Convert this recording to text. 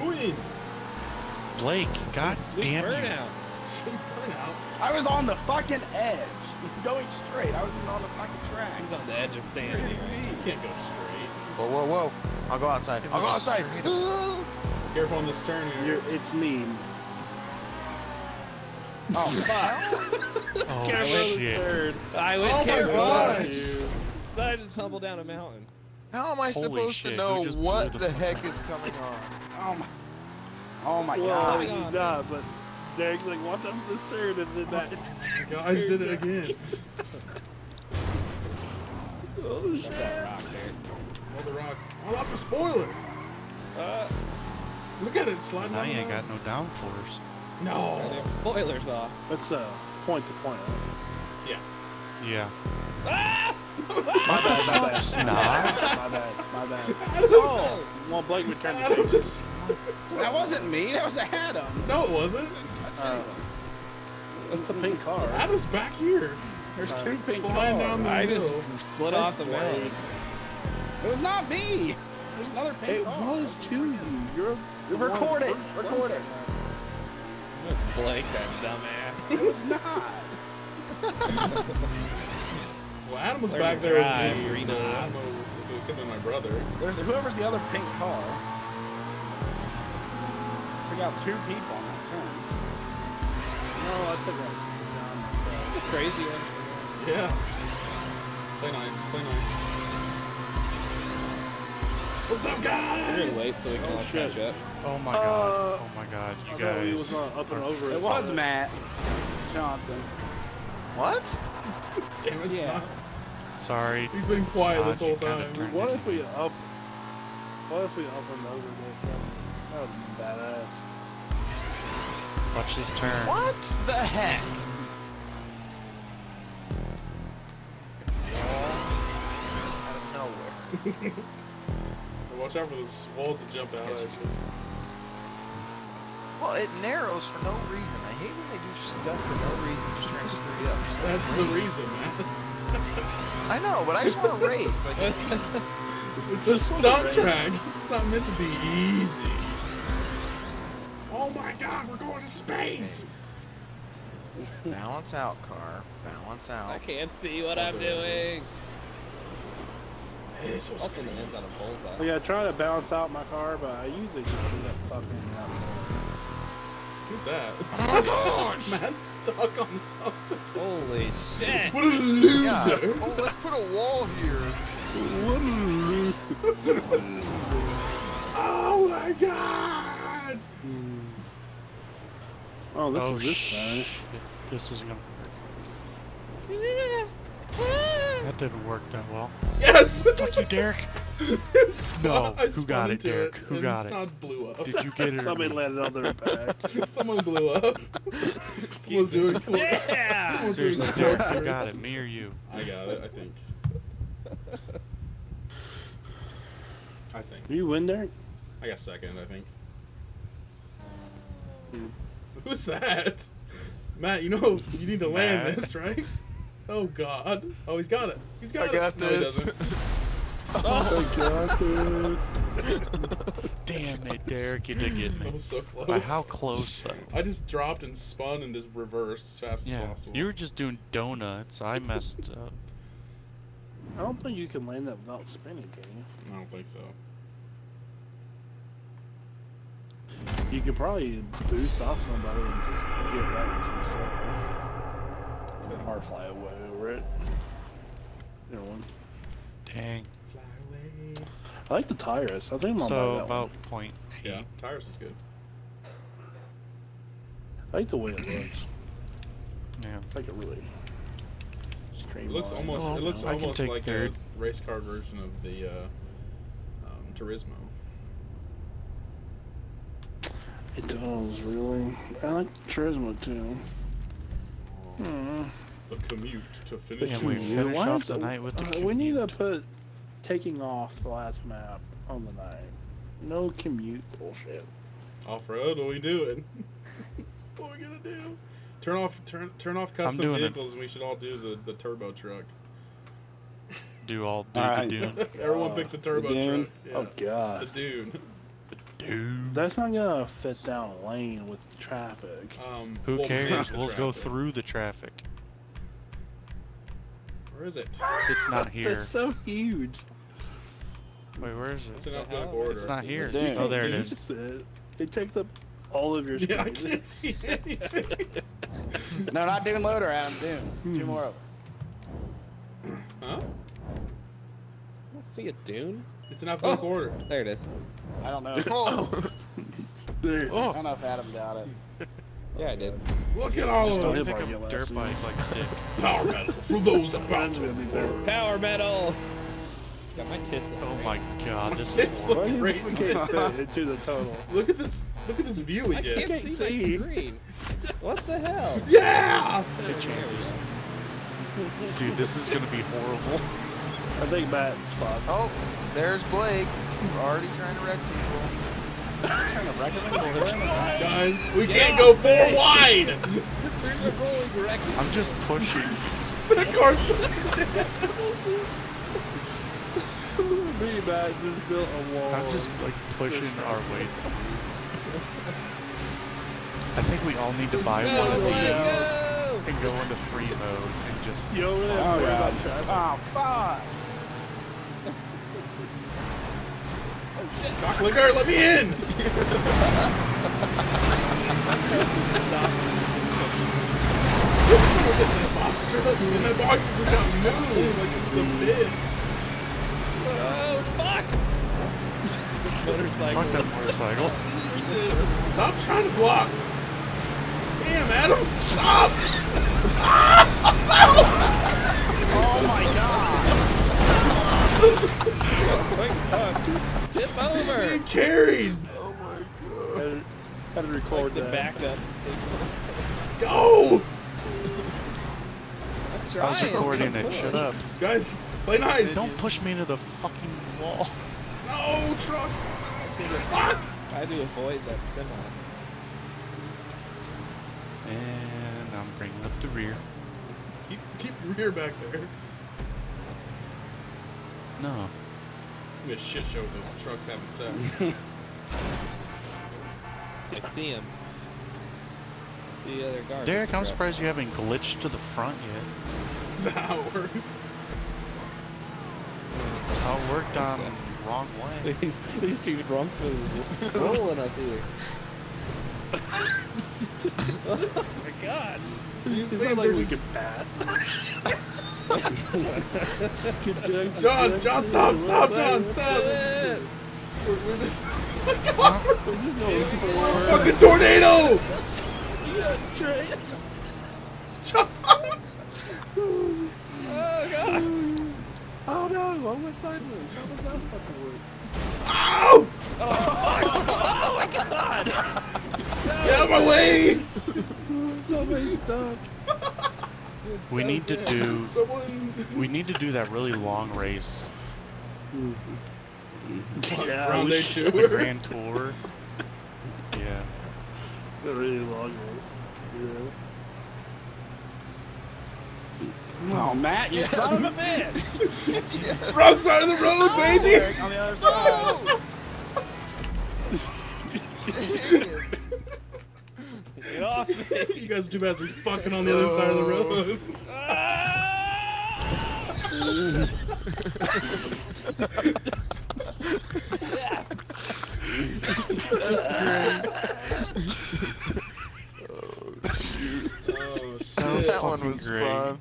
doing? Blake, god Sweet damn you. burnout. Sweet burnout. I was on the fucking edge, going straight. I wasn't on the fucking track. He's on the edge of What sand. you You can't go straight. Whoa, whoa, whoa. I'll go outside. I'll go outside. Careful on this turn here. You're, it's mean. Oh fuck! Oh, oh, Careful shit. of the third. I went Oh my careful. gosh. Decided to tumble down a mountain. How am I Holy supposed shit, to know what the the heck is coming on? Oh my! Oh my Well, god! going he's not, but Derek's like, watch out for this turn, and then that. God, I just did it again. oh Left shit! that rock there. Oh, the rock. I lost my spoiler. Uh, Look at it sliding Now down you ain't got no downforce. No. the spoilers off. That's uh, point to point. Yeah. Yeah. Ah! My bad, my bad. Snot. My bad, my bad. Oh, Well, Blake returned the Adam favor. just. that wasn't me. That was Adam. No, it wasn't. Didn't Uh, anyone. It's the pink car. Adam's back here. There's uh, two pink flying down cars. the- I just No. slid off the mountain. It was not me. There's another pink It car. was to you. You're the one Record it. first Record one. it. It was Blake, that dumbass. It was not. Well, Adam was back there drive, with me, so I don't know if it could have been my brother. There's whoever's the other pink car. Took out two people on that turn. No, I took out the sound. This is the crazy one. Yeah. Play nice. Play nice. What's up, guys? We're guys? so we can Oh, all shit. catch up. Oh my Uh, god. Oh my god. I You thought he was guys. uh, up and over. It was Matt Johnson. What? Damn it, Yeah. yeah. Sorry. He's been quiet this uh, whole God, you kinda time. turned What if we up? What if we up and over this? That would be badass. Watch this turn. What the heck? Out of nowhere. Watch out for those walls to jump out at you. Well, it narrows for no reason. I hate when they do stuff for no reason, just trying to screw you up. That's the reason, man. I know, but I just want to race. Like, it means- It's a stunt track. It's not meant to be easy. Oh my god, we're going to space! balance out, car. Balance out. I can't see what I'm doing. Eso es Also, the ends on a bullseye. Well, yeah, I try to balance out my car, but I usually just end up fucking up. Who's that? Oh my gosh! Man's stuck on something. Holy shit! What a Yeah. loser! Oh, let's put a wall here. Oh my god! Oh, this oh is this shit. This is gonna work. That didn't work that well. Yes! Fuck you, Derek. Spun- No, I who got it, into Derek? Who and got it? Snot blew up. Did you get it? or Somebody me? landed on their back. Someone blew up. Someone's doing. Yeah! Someone's doing Seriously, Derek, torture. who got it? Me or you? I got it. I think. I think. You win Derek? I got second. I think. Hmm. Who's that? Matt, you know you need to land Matt. this, right? Oh God! Oh, he's got it. He's got I it. got No, he this. doesn't. I got this. Damn it, Derek, you did get That me. was so close. By how close though? I just dropped and spun and just reversed as fast as Yeah, possible. you were just doing donuts. I messed up. I don't think you can land that without spinning, can you? I don't think so. You could probably boost off somebody and just get right into the circle. Or fly away over it. Either one. Dang. Fly away. I like the tires. I think I'm gonna So buy that about one. point eight. Yeah, tires is good. I like the way it looks. Yeah. It's like a really It looks almost. Well, it looks I can almost like third. a race car version of the uh, um, Turismo. It does really. I like Turismo too. Hmm. The commute to finish. Can we finish off is the night with the uh, We need to put taking off the last map on the night. No commute bullshit. Off road. What are we doing? what are we gonna do? Turn off. Turn turn off custom doing it. vehicles, and we should all do the, the turbo truck. Do all do Alright. the dune. Everyone Uh, pick the turbo Dune? truck. Yeah. Oh god. The Dune. The dude. That's not gonna fit down a lane with traffic. Um, Who we'll cares? We'll go through the traffic. Where is it? It's not here. That's so huge. Wait, where is it? in The alphabetical hell? order. It's not here. Dang. Oh, there it Dude. is. It's, uh, it takes up all of your Yeah, I screen. can't see anything. No, not Dune Loader, Adam. Dune. Hmm. Two more over. huh? I don't see a dune. It's in alphabetical order. There it is. I don't know. If, Oh, There. I don't know if Adam got it. Yeah, I did. Look at all Just of don't us. Pick up dirt scene. bike like a dick. Power metal for those about Mine's to. gonna be there. Power metal. Got my tits out. Oh my god, this It's is look- Why you Great. can't fit into the tunnel? Look at this. Look at this view we I get. can't, can't see, see. my screen. What the hell? Yeah. There we go. Dude, this is gonna be horrible. I think Matt's fine. oh, there's Blake. Already trying to wreck people. Guys, we can't go four wide. There's a rolling wreck. I'm just pushing. The car's Me Matt just built a wall. I'm just like pushing our way through. I think we all need to buy Go, one of these go! and go into free mode and just. Over there? Oh, traffic. Oh, fuck. Oh shit! Doc Licker, let me in. That box truck, and just got moved like it was a bitch. Oh fuck! This motorcycle. Fuck that motorcycle. Stop trying to block. Damn, Adam, stop. I was trying. recording it. Shut up. Guys, play nice. Don't push me into the fucking wall. No, truck. Fuck. Try to avoid that semi. And I'm bringing up the rear. Keep, keep rear back there. No. It's gonna be a shit show with those trucks having sex. I see him. I see other garbage. Derek, I'm trucks. surprised you haven't glitched to the front yet. That's how it works. How it worked on wrong way. These, these two drunk fools rolling up here. oh my god. These It's things like are we just... can pass. Conjunct- John, John, stop, stop, John, stop. do it. We're, we're just... God, We're just going forward. fucking tornado! Trey. John! Oh god. Oh no, I went sideways. How does that fucking work? Ow! Oh my god. Get out of my way! Somebody's stuck. It's doing We so need to do. Someone... We need to do that really long race. Yeah, Round we day should- The Grand Tour. Yeah. It's a really long race. Oh, Matt, you son of a bitch. Wrong side of the road, baby! Derek, on the other side. Get off me. you guys are too bad for fucking on the other side of the road. Oh. yes. Oh, oh, That That one was great. fun.